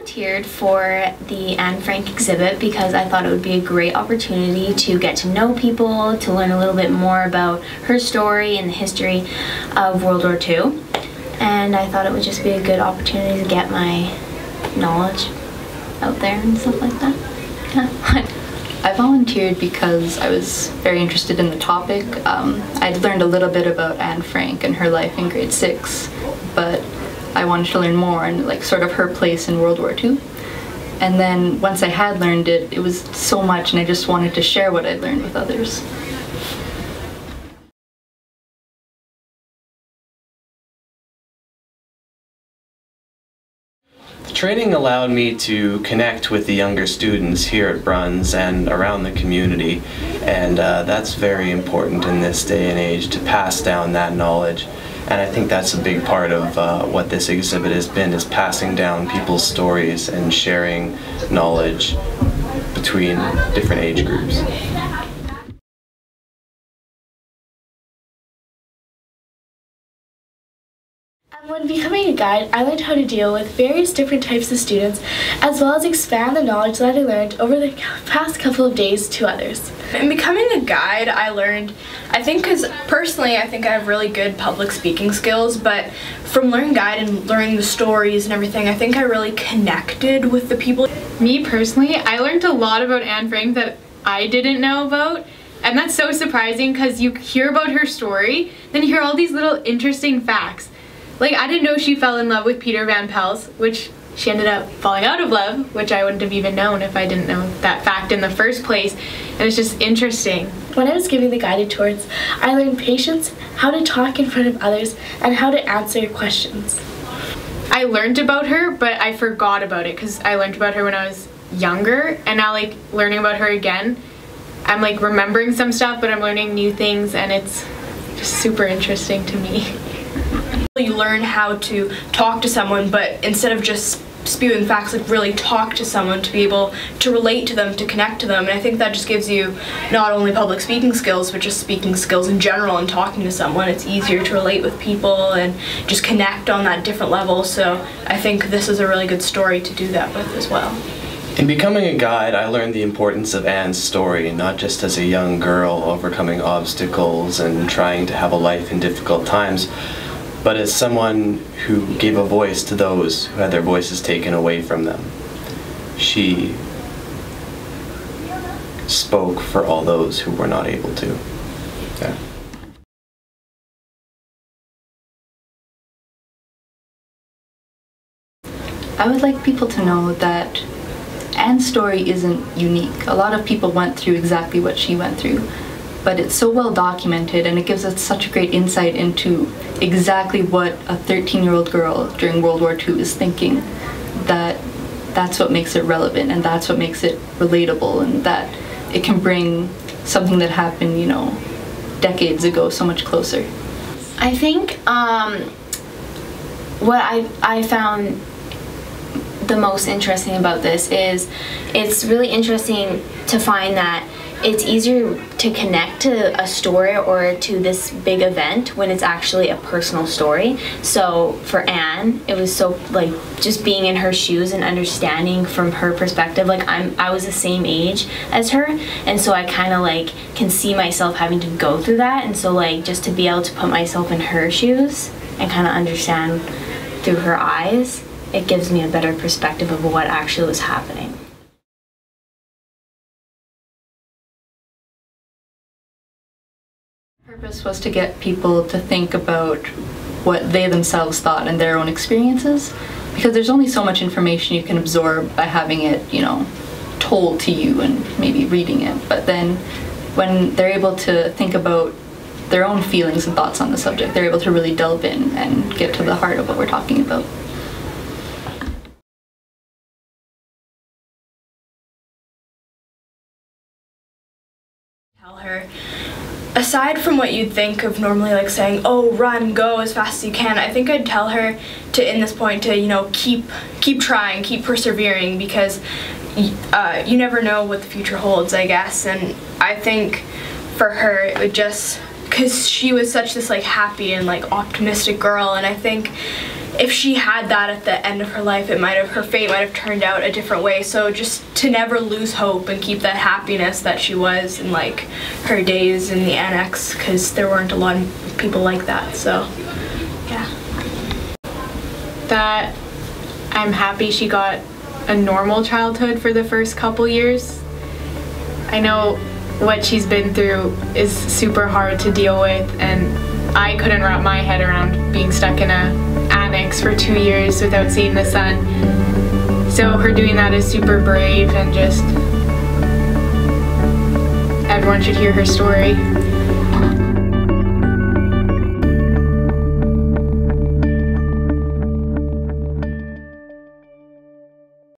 Volunteered for the Anne Frank exhibit because I thought it would be a great opportunity to get to know people, to learn a little bit more about her story and the history of World War II. And I thought it would just be a good opportunity to get my knowledge out there and stuff like that. I volunteered because I was very interested in the topic. Um, I'd learned a little bit about Anne Frank and her life in grade six, but I wanted to learn more and like sort of her place in World War II. And then once I had learned it, it was so much and I just wanted to share what I'd learned with others. The training allowed me to connect with the younger students here at Bruns and around the community and uh, that's very important in this day and age to pass down that knowledge and I think that's a big part of uh, what this exhibit has been is passing down people's stories and sharing knowledge between different age groups. When becoming a guide, I learned how to deal with various different types of students, as well as expand the knowledge that I learned over the past couple of days to others. In becoming a guide, I learned, I think because personally I think I have really good public speaking skills, but from learning guide and learning the stories and everything, I think I really connected with the people. Me personally, I learned a lot about Anne Frank that I didn't know about. And that's so surprising because you hear about her story, then you hear all these little interesting facts. Like, I didn't know she fell in love with Peter Van Pels, which she ended up falling out of love, which I wouldn't have even known if I didn't know that fact in the first place. And it's just interesting. When I was giving the guided tours, I learned patience, how to talk in front of others, and how to answer questions. I learned about her, but I forgot about it because I learned about her when I was younger, and now, like, learning about her again, I'm like remembering some stuff, but I'm learning new things, and it's just super interesting to me. You learn how to talk to someone, but instead of just spewing facts, like really talk to someone to be able to relate to them, to connect to them. And I think that just gives you not only public speaking skills, but just speaking skills in general and talking to someone. It's easier to relate with people and just connect on that different level. So I think this is a really good story to do that with as well. In becoming a guide, I learned the importance of Anne's story, not just as a young girl overcoming obstacles and trying to have a life in difficult times, but as someone who gave a voice to those who had their voices taken away from them. She spoke for all those who were not able to. Yeah. I would like people to know that Anne's story isn't unique. A lot of people went through exactly what she went through, but it's so well documented and it gives us such a great insight into exactly what a 13 year old girl during World War II is thinking. That that's what makes it relevant and that's what makes it relatable and that it can bring something that happened, you know, decades ago so much closer. I think um, what I, I found the most interesting about this is it's really interesting to find that it's easier to connect to a story or to this big event when it's actually a personal story. So for Anne, it was so like just being in her shoes and understanding from her perspective. Like I'm, I was the same age as her, and so I kind of like can see myself having to go through that. And so like just to be able to put myself in her shoes and kind of understand through her eyes, it gives me a better perspective of what actually was happening. purpose was to get people to think about what they themselves thought and their own experiences because there's only so much information you can absorb by having it, you know, told to you and maybe reading it. But then when they're able to think about their own feelings and thoughts on the subject, they're able to really delve in and get to the heart of what we're talking about. Tell her. Aside from what you'd think of normally like saying oh run go as fast as you can i think i'd tell her to in this point to you know keep keep trying keep persevering because uh, you never know what the future holds i guess. And i think for her it would just because she was such this like happy and like optimistic girl and i think if she had that at the end of her life, it might have her fate might have turned out a different way. So just to never lose hope and keep that happiness that she was in like her days in the annex, because there weren't a lot of people like that. So yeah. that I'm happy she got a normal childhood for the first couple years. I know what she's been through is super hard to deal with and I couldn't wrap my head around being stuck in a annex for 2 years without seeing the sun. So her doing that is super brave and just everyone should hear her story.